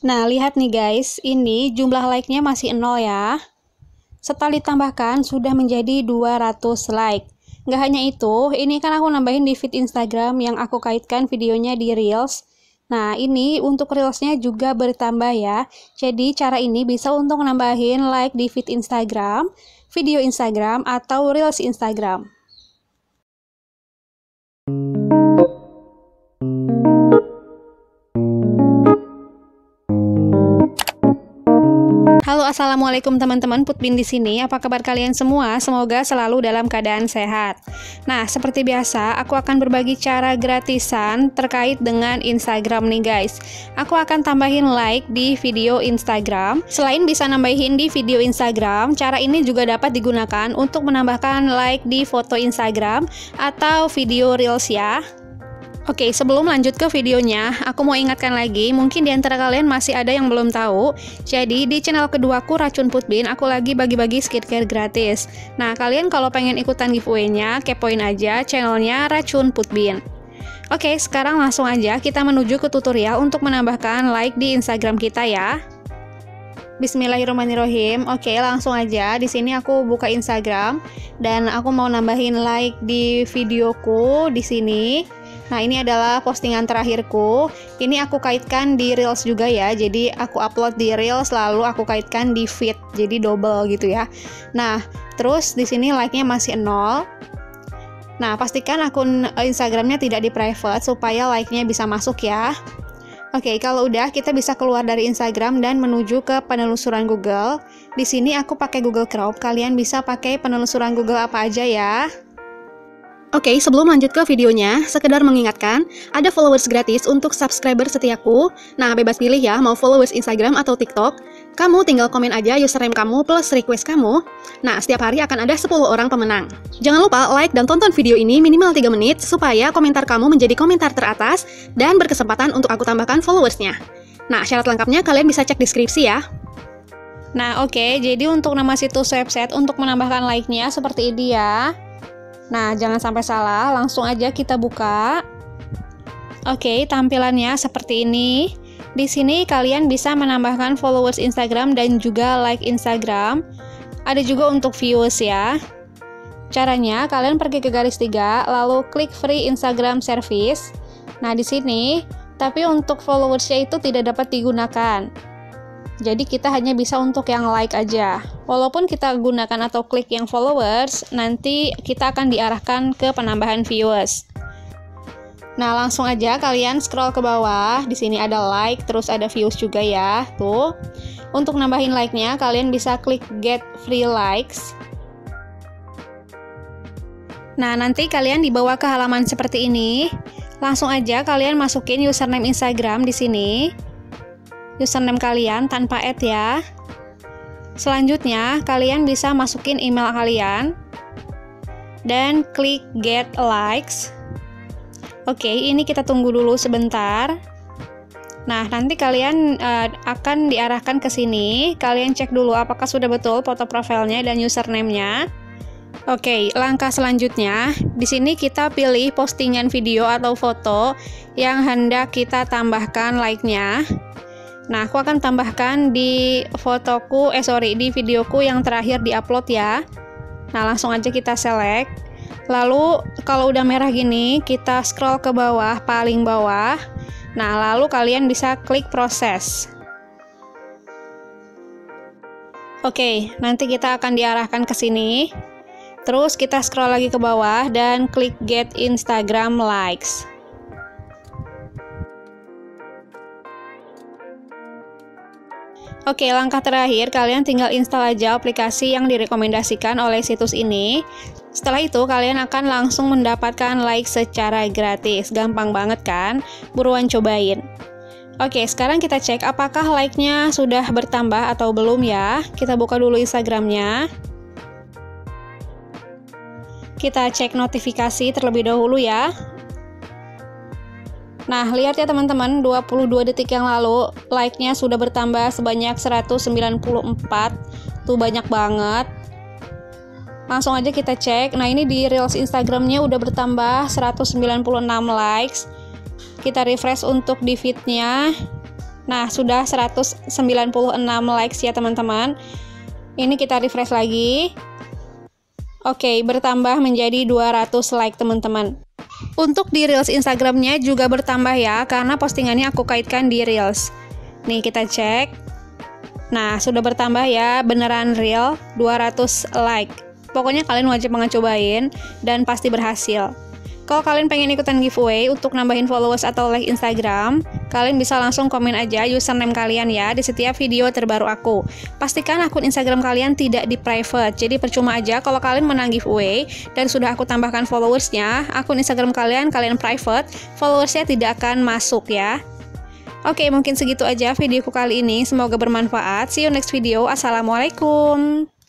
Nah, lihat nih guys, ini jumlah like-nya masih nol ya. Setelah ditambahkan, sudah menjadi 200 like. Nggak hanya itu, ini kan aku nambahin di feed Instagram yang aku kaitkan videonya di Reels. Nah, ini untuk Reelsnya juga bertambah ya. Jadi, cara ini bisa untuk nambahin like di feed Instagram, video Instagram, atau Reels Instagram. Halo, assalamualaikum teman-teman Putbin di sini. Apa kabar kalian semua? Semoga selalu dalam keadaan sehat. Nah, seperti biasa, aku akan berbagi cara gratisan terkait dengan Instagram nih guys. Aku akan tambahin like di video Instagram. Selain bisa nambahin di video Instagram, cara ini juga dapat digunakan untuk menambahkan like di foto Instagram atau video Reels ya. Oke, sebelum lanjut ke videonya, aku mau ingatkan lagi, mungkin di antara kalian masih ada yang belum tahu. Jadi, di channel keduaku Racun Putbin, aku lagi bagi-bagi skincare gratis. Nah, kalian kalau pengen ikutan giveaway-nya, kepoin aja channelnya Racun Putbin. Oke, sekarang langsung aja kita menuju ke tutorial untuk menambahkan like di Instagram kita ya. Bismillahirrahmanirrahim. Oke, langsung aja. Di sini aku buka Instagram dan aku mau nambahin like di videoku di sini. Nah, ini adalah postingan terakhirku. Ini aku kaitkan di Reels juga ya. Jadi aku upload di Reels lalu aku kaitkan di feed. Jadi double gitu ya. Nah, terus di sini like-nya masih nol. Nah, pastikan akun Instagramnya tidak di private supaya like-nya bisa masuk ya. Oke, kalau udah kita bisa keluar dari Instagram dan menuju ke penelusuran Google. Di sini aku pakai Google Chrome, kalian bisa pakai penelusuran Google apa aja ya. Oke, sebelum lanjut ke videonya, sekedar mengingatkan, ada followers gratis untuk subscriber setiaku. Nah, bebas pilih ya, mau followers Instagram atau TikTok. Kamu tinggal komen aja username kamu plus request kamu. Nah, setiap hari akan ada 10 orang pemenang. Jangan lupa like dan tonton video ini minimal 3 menit supaya komentar kamu menjadi komentar teratas dan berkesempatan untuk aku tambahkan followersnya. Nah, syarat lengkapnya kalian bisa cek deskripsi ya. Nah, oke, okay, jadi untuk nama situs website untuk menambahkan like-nya seperti ini ya. Nah, jangan sampai salah, langsung aja kita buka. Oke, tampilannya seperti ini. Di sini kalian bisa menambahkan followers Instagram dan juga like Instagram. Ada juga untuk views ya. Caranya, kalian pergi ke garis tiga, lalu klik free Instagram service. Nah, di sini, tapi untuk followersnya itu tidak dapat digunakan. Jadi kita hanya bisa untuk yang like aja. Walaupun kita gunakan atau klik yang followers, nanti kita akan diarahkan ke penambahan viewers. Nah, langsung aja kalian scroll ke bawah. Di sini ada like, terus ada views juga ya. Tuh. Untuk nambahin like-nya, kalian bisa klik get free likes. Nah, nanti kalian dibawa ke halaman seperti ini. Langsung aja kalian masukin username Instagram di sini username kalian tanpa add ya. Selanjutnya, kalian bisa masukin email kalian dan klik get likes. Oke, ini kita tunggu dulu sebentar. Nah, nanti kalian uh, akan diarahkan ke sini. Kalian cek dulu apakah sudah betul foto profilnya dan username-nya. Oke, langkah selanjutnya di sini kita pilih postingan video atau foto yang hendak kita tambahkan like-nya. Nah, aku akan tambahkan di fotoku, eh sorry, di videoku yang terakhir di-upload ya. Nah, langsung aja kita select. Lalu, kalau udah merah gini, kita scroll ke bawah, paling bawah. Nah, lalu kalian bisa klik proses. Oke, nanti kita akan diarahkan ke sini. Terus kita scroll lagi ke bawah dan klik get Instagram likes. Oke, langkah terakhir kalian tinggal install aja aplikasi yang direkomendasikan oleh situs ini. Setelah itu, kalian akan langsung mendapatkan like secara gratis. Gampang banget kan? Buruan cobain. Oke, sekarang kita cek apakah like-nya sudah bertambah atau belum ya. Kita buka dulu Instagramnya. Kita cek notifikasi terlebih dahulu ya. Nah, lihat ya teman-teman, 22 detik yang lalu like-nya sudah bertambah sebanyak 194. Tuh banyak banget. Langsung aja kita cek. Nah, ini di Reels Instagramnya udah bertambah 196 likes. Kita refresh untuk di feed-nya. Nah, sudah 196 likes ya teman-teman. Ini kita refresh lagi. Oke, bertambah menjadi 200 like teman-teman. Untuk di Reels Instagramnya juga bertambah ya, karena postingannya aku kaitkan di Reels. Nih, kita cek. Nah, sudah bertambah ya, beneran real, 200 like. Pokoknya kalian wajib banget cobain, dan pasti berhasil. Kalau kalian pengen ikutan giveaway untuk nambahin followers atau like Instagram, kalian bisa langsung komen aja username kalian ya di setiap video terbaru aku. Pastikan akun Instagram kalian tidak di private, jadi percuma aja kalau kalian menang giveaway dan sudah aku tambahkan followersnya, akun Instagram kalian kalian private, followersnya tidak akan masuk ya. Oke, mungkin segitu aja videoku kali ini. Semoga bermanfaat. See you next video. Assalamualaikum.